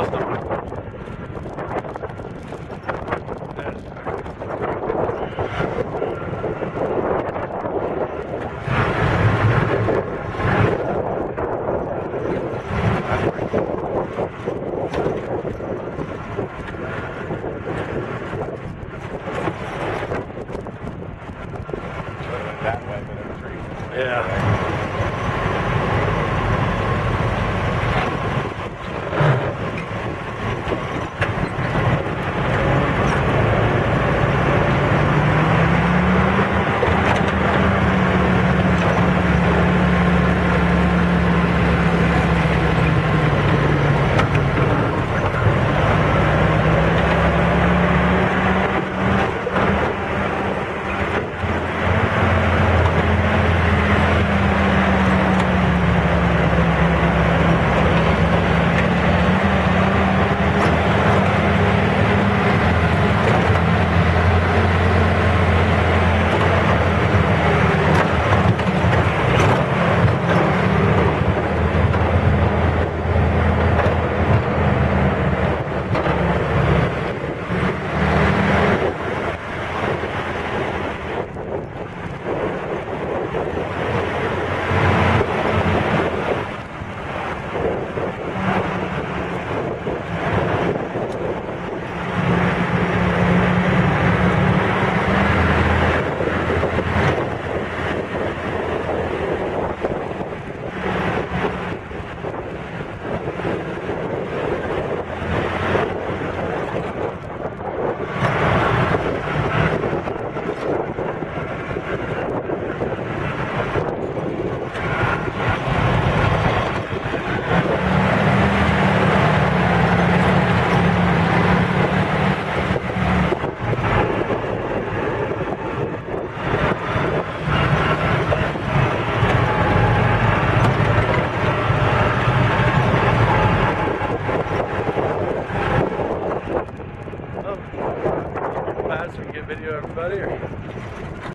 lost. That way, but it was Yeah. Video everybody?